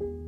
you